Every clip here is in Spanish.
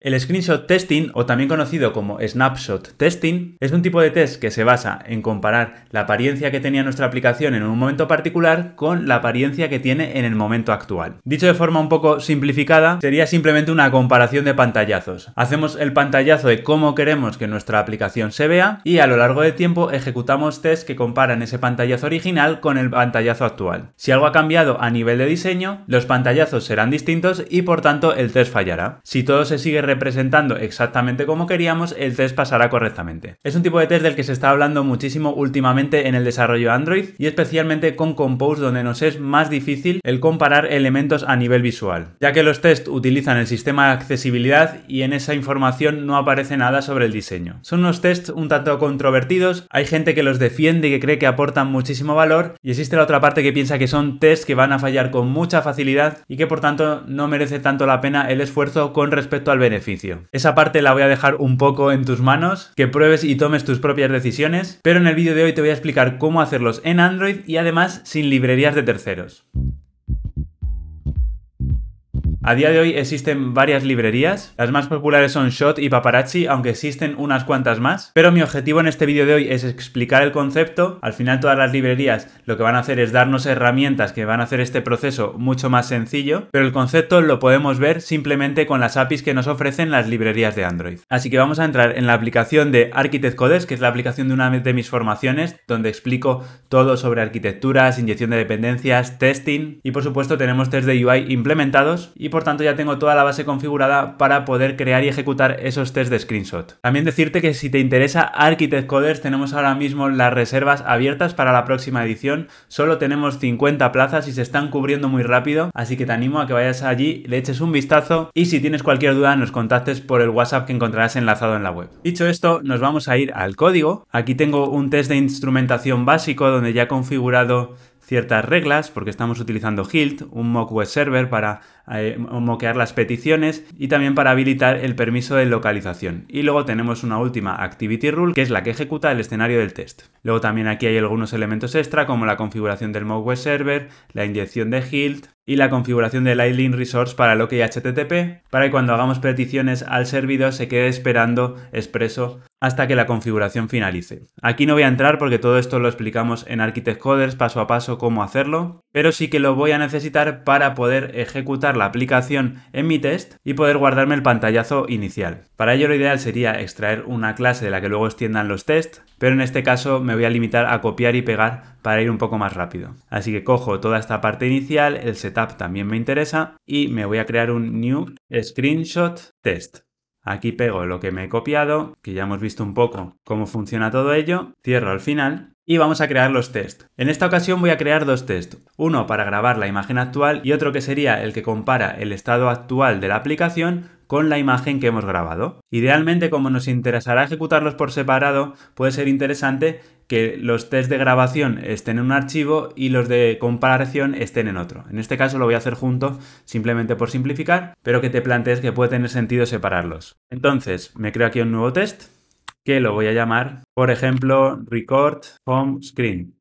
El screenshot testing, o también conocido como snapshot testing, es un tipo de test que se basa en comparar la apariencia que tenía nuestra aplicación en un momento particular con la apariencia que tiene en el momento actual. Dicho de forma un poco simplificada, sería simplemente una comparación de pantallazos. Hacemos el pantallazo de cómo queremos que nuestra aplicación se vea y a lo largo del tiempo ejecutamos tests que comparan ese pantallazo original con el pantallazo actual. Si algo ha cambiado a nivel de diseño, los pantallazos serán distintos y por tanto el test fallará. Si todo se sigue representando exactamente como queríamos, el test pasará correctamente. Es un tipo de test del que se está hablando muchísimo últimamente en el desarrollo Android y especialmente con Compose donde nos es más difícil el comparar elementos a nivel visual, ya que los tests utilizan el sistema de accesibilidad y en esa información no aparece nada sobre el diseño. Son unos tests un tanto controvertidos, hay gente que los defiende y que cree que aportan muchísimo valor y existe la otra parte que piensa que son tests que van a fallar con mucha facilidad y que por tanto no merece tanto la pena el esfuerzo con respecto al beneficio esa parte la voy a dejar un poco en tus manos, que pruebes y tomes tus propias decisiones, pero en el vídeo de hoy te voy a explicar cómo hacerlos en Android y además sin librerías de terceros. A día de hoy existen varias librerías, las más populares son Shot y Paparazzi, aunque existen unas cuantas más, pero mi objetivo en este vídeo de hoy es explicar el concepto, al final todas las librerías lo que van a hacer es darnos herramientas que van a hacer este proceso mucho más sencillo, pero el concepto lo podemos ver simplemente con las APIs que nos ofrecen las librerías de Android. Así que vamos a entrar en la aplicación de Architect Codes, que es la aplicación de una de mis formaciones, donde explico todo sobre arquitecturas, inyección de dependencias, testing y por supuesto tenemos test de UI implementados y por tanto ya tengo toda la base configurada para poder crear y ejecutar esos test de screenshot. También decirte que si te interesa Architect Coders tenemos ahora mismo las reservas abiertas para la próxima edición, solo tenemos 50 plazas y se están cubriendo muy rápido, así que te animo a que vayas allí, le eches un vistazo y si tienes cualquier duda nos contactes por el WhatsApp que encontrarás enlazado en la web. Dicho esto, nos vamos a ir al código. Aquí tengo un test de instrumentación básico donde ya he configurado ciertas reglas, porque estamos utilizando Hilt, un mock web server para eh, moquear las peticiones y también para habilitar el permiso de localización. Y luego tenemos una última activity rule, que es la que ejecuta el escenario del test. Luego también aquí hay algunos elementos extra, como la configuración del mock web server, la inyección de Hilt, y la configuración del Lightning Resource para lo que HTTP, para que cuando hagamos peticiones al servidor se quede esperando expreso hasta que la configuración finalice. Aquí no voy a entrar porque todo esto lo explicamos en Architect Coders paso a paso cómo hacerlo, pero sí que lo voy a necesitar para poder ejecutar la aplicación en mi test y poder guardarme el pantallazo inicial. Para ello lo ideal sería extraer una clase de la que luego extiendan los tests, pero en este caso me voy a limitar a copiar y pegar para ir un poco más rápido. Así que cojo toda esta parte inicial, el setup también me interesa y me voy a crear un new screenshot test. Aquí pego lo que me he copiado, que ya hemos visto un poco cómo funciona todo ello, cierro al final y vamos a crear los tests. En esta ocasión voy a crear dos tests, uno para grabar la imagen actual y otro que sería el que compara el estado actual de la aplicación con la imagen que hemos grabado. Idealmente, como nos interesará ejecutarlos por separado, puede ser interesante que los tests de grabación estén en un archivo y los de comparación estén en otro. En este caso lo voy a hacer junto, simplemente por simplificar, pero que te plantees que puede tener sentido separarlos. Entonces, me creo aquí un nuevo test que lo voy a llamar, por ejemplo, record home screen.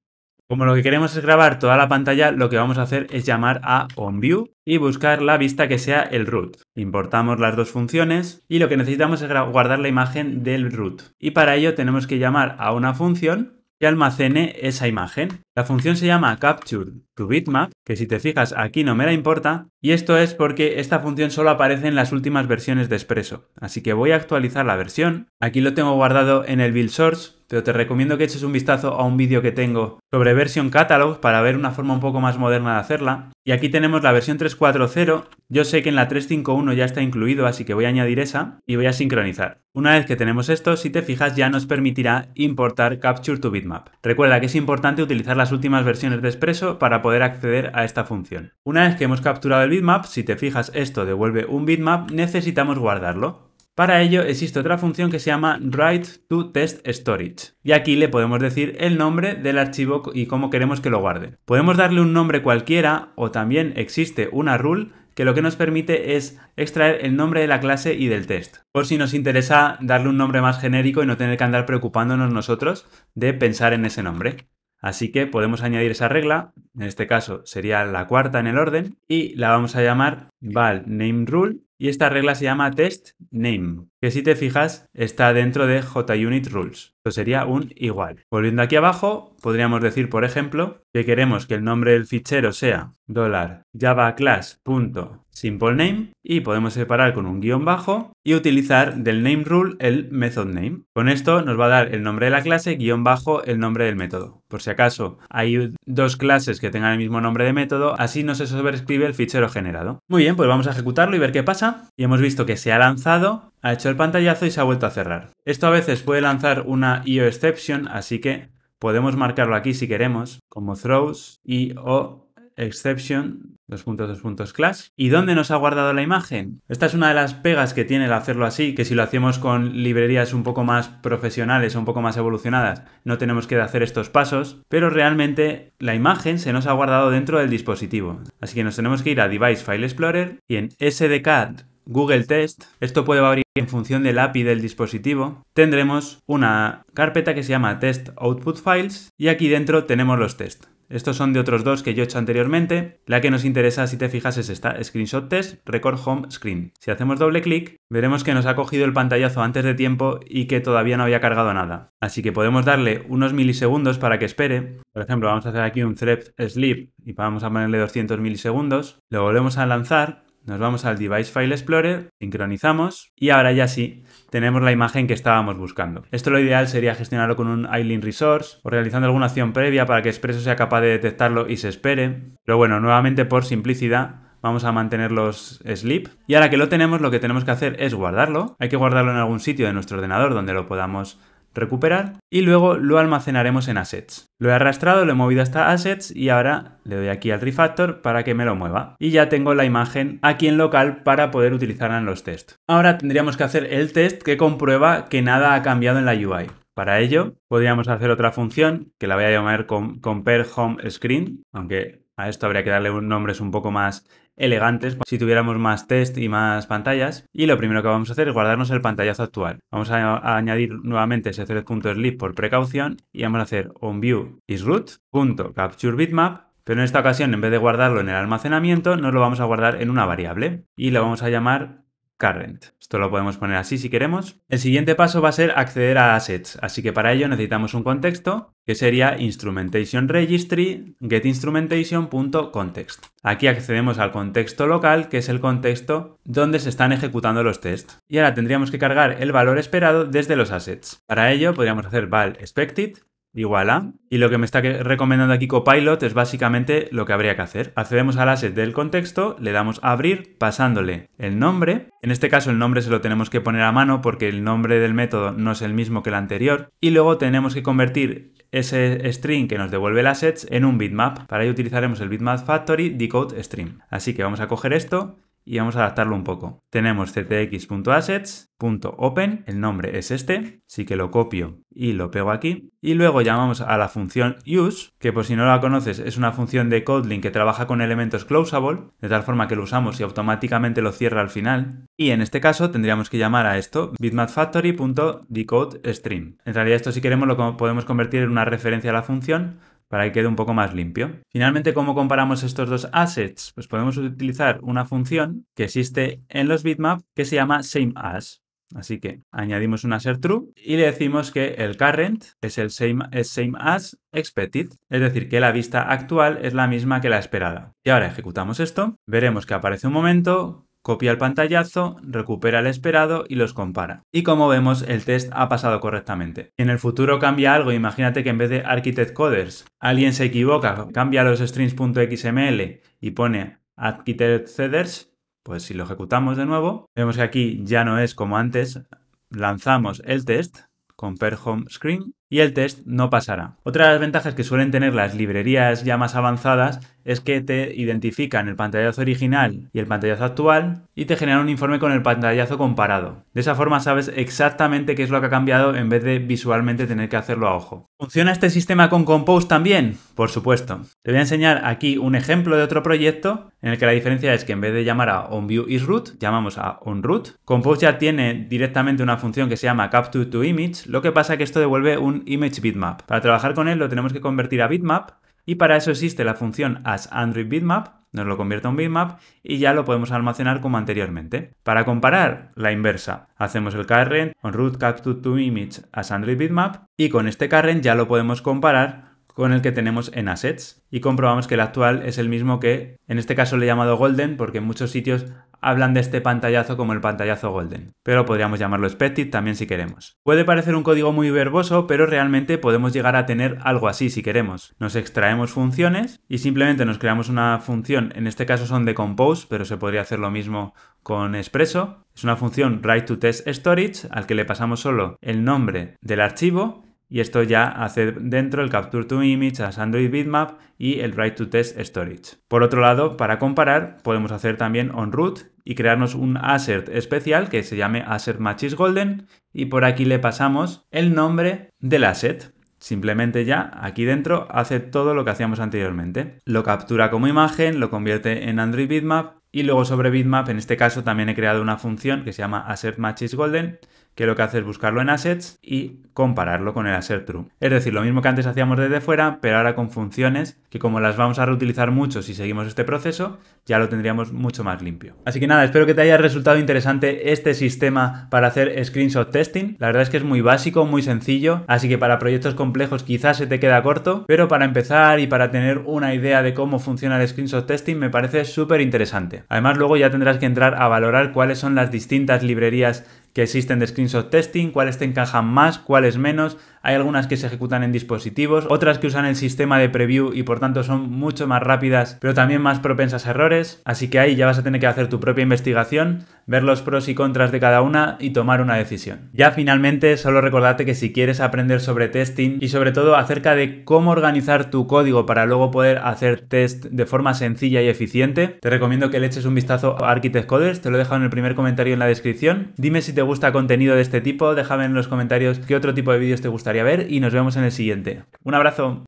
Como lo que queremos es grabar toda la pantalla, lo que vamos a hacer es llamar a onView y buscar la vista que sea el root. Importamos las dos funciones y lo que necesitamos es guardar la imagen del root. Y para ello tenemos que llamar a una función que almacene esa imagen. La función se llama capture to bitmap, que si te fijas aquí no me la importa, y esto es porque esta función solo aparece en las últimas versiones de Expresso. Así que voy a actualizar la versión. Aquí lo tengo guardado en el build source, pero te recomiendo que eches un vistazo a un vídeo que tengo sobre Version Catalog para ver una forma un poco más moderna de hacerla. Y aquí tenemos la versión 3.4.0. Yo sé que en la 3.5.1 ya está incluido, así que voy a añadir esa y voy a sincronizar. Una vez que tenemos esto, si te fijas, ya nos permitirá importar Capture to Bitmap. Recuerda que es importante utilizar las últimas versiones de Expresso para poder acceder a esta función. Una vez que hemos capturado el bitmap, si te fijas, esto devuelve un bitmap, necesitamos guardarlo. Para ello existe otra función que se llama write to test storage y aquí le podemos decir el nombre del archivo y cómo queremos que lo guarde. Podemos darle un nombre cualquiera o también existe una rule que lo que nos permite es extraer el nombre de la clase y del test. Por si nos interesa darle un nombre más genérico y no tener que andar preocupándonos nosotros de pensar en ese nombre. Así que podemos añadir esa regla, en este caso sería la cuarta en el orden, y la vamos a llamar val name rule y esta regla se llama test name, que si te fijas está dentro de JUnit rules. Esto sería un igual. Volviendo aquí abajo, podríamos decir, por ejemplo, que queremos que el nombre del fichero sea $javaclass.simplename y podemos separar con un guion bajo y utilizar del name rule el method name. Con esto nos va a dar el nombre de la clase guion bajo el nombre del método. Por si acaso hay dos clases que tengan el mismo nombre de método, así no se sobrescribe el fichero generado. Muy bien, pues vamos a ejecutarlo y ver qué pasa. Y hemos visto que se ha lanzado, ha hecho el pantallazo y se ha vuelto a cerrar. Esto a veces puede lanzar una IO exception, así que Podemos marcarlo aquí si queremos, como throws y o exception, dos puntos, dos puntos class. ¿Y dónde nos ha guardado la imagen? Esta es una de las pegas que tiene el hacerlo así, que si lo hacemos con librerías un poco más profesionales o un poco más evolucionadas, no tenemos que hacer estos pasos, pero realmente la imagen se nos ha guardado dentro del dispositivo. Así que nos tenemos que ir a Device File Explorer y en SDK Google Test, esto puede variar en función del API del dispositivo, tendremos una carpeta que se llama Test Output Files y aquí dentro tenemos los tests. Estos son de otros dos que yo he hecho anteriormente. La que nos interesa, si te fijas, es esta, Screenshot Test Record Home Screen. Si hacemos doble clic, veremos que nos ha cogido el pantallazo antes de tiempo y que todavía no había cargado nada. Así que podemos darle unos milisegundos para que espere. Por ejemplo, vamos a hacer aquí un thread sleep y vamos a ponerle 200 milisegundos. Lo volvemos a lanzar nos vamos al Device File Explorer, sincronizamos y ahora ya sí tenemos la imagen que estábamos buscando. Esto lo ideal sería gestionarlo con un ILIN Resource o realizando alguna acción previa para que Expresso sea capaz de detectarlo y se espere. Pero bueno, nuevamente por simplicidad vamos a mantener los sleep. Y ahora que lo tenemos, lo que tenemos que hacer es guardarlo. Hay que guardarlo en algún sitio de nuestro ordenador donde lo podamos recuperar y luego lo almacenaremos en assets. Lo he arrastrado, lo he movido hasta assets y ahora le doy aquí al refactor para que me lo mueva. Y ya tengo la imagen aquí en local para poder utilizarla en los tests. Ahora tendríamos que hacer el test que comprueba que nada ha cambiado en la UI. Para ello, podríamos hacer otra función que la voy a llamar compare home screen, aunque a esto habría que darle nombres un poco más elegantes si tuviéramos más test y más pantallas. Y lo primero que vamos a hacer es guardarnos el pantallazo actual. Vamos a, añadir nuevamente ese thread.sleep por precaución y vamos a hacer onView isRoot.captureBitmap pero en esta ocasión, en vez de guardarlo en el almacenamiento, nos lo vamos a guardar en una variable y lo vamos a llamar current. Esto lo podemos poner así si queremos. El siguiente paso va a ser acceder a assets, así que para ello necesitamos un contexto que sería instrumentation registry getinstrumentation.context. Aquí accedemos al contexto local, que es el contexto donde se están ejecutando los tests. Y ahora tendríamos que cargar el valor esperado desde los assets. Para ello podríamos hacer val expected igual a. Y lo que me está recomendando aquí Copilot es básicamente lo que habría que hacer. Accedemos al asset del contexto, le damos a abrir pasándole el nombre. En este caso el nombre se lo tenemos que poner a mano porque el nombre del método no es el mismo que el anterior. Y luego tenemos que convertir ese string que nos devuelve el assets en un bitmap. Para ello utilizaremos el bitmap factory decode stream. Así que vamos a coger esto y vamos a adaptarlo un poco. Tenemos ctx.assets.open, el nombre es este, sí que lo copio y lo pego aquí. Y luego llamamos a la función use, que por si no la conoces es una función de Kotlin que trabaja con elementos closable, de tal forma que lo usamos y automáticamente lo cierra al final. Y en este caso tendríamos que llamar a esto bitmapfactory.decodeString. En realidad esto si queremos lo podemos convertir en una referencia a la función, para que quede un poco más limpio. Finalmente, ¿cómo comparamos estos dos assets? Pues podemos utilizar una función que existe en los bitmaps que se llama sameAs. Así que añadimos un assert true y le decimos que el current es el same, es same as expected, es decir, que la vista actual es la misma que la esperada. Y ahora ejecutamos esto, veremos que aparece un momento copia el pantallazo, recupera el esperado y los compara. Y como vemos, el test ha pasado correctamente. En el futuro cambia algo, imagínate que en vez de architect coders, alguien se equivoca, cambia los strings.xml y pone architect ceders, pues si lo ejecutamos de nuevo, vemos que aquí ya no es como antes, lanzamos el test, compare home screen, y el test no pasará. Otra de las ventajas que suelen tener las librerías ya más avanzadas es que te identifican el pantallazo original y el pantallazo actual y te generan un informe con el pantallazo comparado. De esa forma sabes exactamente qué es lo que ha cambiado en vez de visualmente tener que hacerlo a ojo. ¿Funciona este sistema con Compose también? Por supuesto. Te voy a enseñar aquí un ejemplo de otro proyecto en el que la diferencia es que en vez de llamar a onViewIsRoot, llamamos a onRoot. Compose ya tiene directamente una función que se llama CaptureToImage, lo que pasa que esto devuelve un image bitmap. Para trabajar con él lo tenemos que convertir a bitmap Y para eso existe la función asAndroidBitmap, nos lo convierte en un bitmap y ya lo podemos almacenar como anteriormente. Para comparar, la inversa. Hacemos el current on root capture to image as Android bitmap y con este current ya lo podemos comparar con el que tenemos en assets y comprobamos que el actual es el mismo que en este caso le he llamado golden porque en muchos sitios hablan de este pantallazo como el pantallazo golden, pero podríamos llamarlo expected también si queremos. Puede parecer un código muy verboso, pero realmente podemos llegar a tener algo así si queremos. Nos extraemos funciones y simplemente nos creamos una función, en este caso son de compose, pero se podría hacer lo mismo con expreso. Es una función write to test storage al que le pasamos solo el nombre del archivo y esto ya hace dentro el capture to image as Android bitmap y el write to test storage. Por otro lado, para comparar, podemos hacer también on root y crearnos un assert especial que se llame assert matches golden y por aquí le pasamos el nombre del asset. Simplemente ya aquí dentro hace todo lo que hacíamos anteriormente. Lo captura como imagen, lo convierte en Android bitmap y luego sobre bitmap en este caso también he creado una función que se llama assert matches golden que lo que hace es buscarlo en assets y compararlo con el assert true. Es decir, lo mismo que antes hacíamos desde fuera, pero ahora con funciones que como las vamos a reutilizar mucho si seguimos este proceso, ya lo tendríamos mucho más limpio. Así que nada, espero que te haya resultado interesante este sistema para hacer screenshot testing. La verdad es que es muy básico, muy sencillo, así que para proyectos complejos quizás se te queda corto, pero para empezar y para tener una idea de cómo funciona el screenshot testing me parece súper interesante. Además luego ya tendrás que entrar a valorar cuáles son las distintas librerías que existen de screenshot testing, cuáles te encajan más, cuáles menos. Hay algunas que se ejecutan en dispositivos, otras que usan el sistema de preview y por tanto son mucho más rápidas, pero también más propensas a errores. Así que ahí ya vas a tener que hacer tu propia investigación, ver los pros y contras de cada una y tomar una decisión. Ya finalmente, solo recordarte que si quieres aprender sobre testing y sobre todo acerca de cómo organizar tu código para luego poder hacer test de forma sencilla y eficiente, te recomiendo que le eches un vistazo a Architect Coders, te lo he dejado en el primer comentario en la descripción. Dime si te gusta contenido de este tipo, déjame en los comentarios qué otro tipo de vídeos te gustaría ver y nos vemos en el siguiente. Un abrazo.